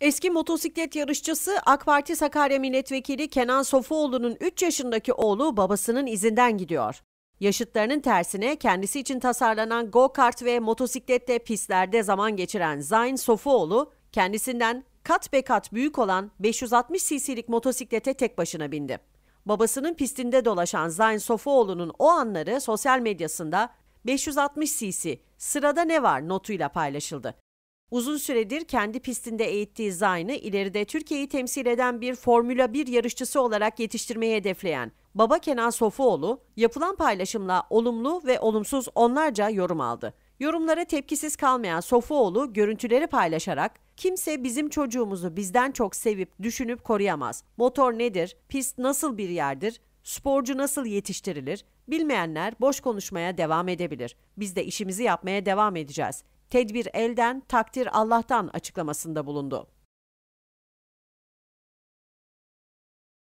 Eski motosiklet yarışçısı AK Parti Sakarya Milletvekili Kenan Sofuoğlu'nun 3 yaşındaki oğlu babasının izinden gidiyor. Yaşıtlarının tersine kendisi için tasarlanan go-kart ve motosikletle pistlerde zaman geçiren Zayn Sofuoğlu, kendisinden kat be kat büyük olan 560 cc'lik motosiklete tek başına bindi. Babasının pistinde dolaşan Zayn Sofuoğlu'nun o anları sosyal medyasında 560 cc sırada ne var notuyla paylaşıldı. Uzun süredir kendi pistinde eğittiği Zayn'ı ileride Türkiye'yi temsil eden bir Formula 1 yarışçısı olarak yetiştirmeyi hedefleyen baba Kenan Sofuoğlu yapılan paylaşımla olumlu ve olumsuz onlarca yorum aldı. Yorumlara tepkisiz kalmayan Sofuoğlu görüntüleri paylaşarak kimse bizim çocuğumuzu bizden çok sevip düşünüp koruyamaz. Motor nedir? Pist nasıl bir yerdir? Sporcu nasıl yetiştirilir? Bilmeyenler boş konuşmaya devam edebilir. Biz de işimizi yapmaya devam edeceğiz. Tedbir elden, takdir Allah'tan açıklamasında bulundu.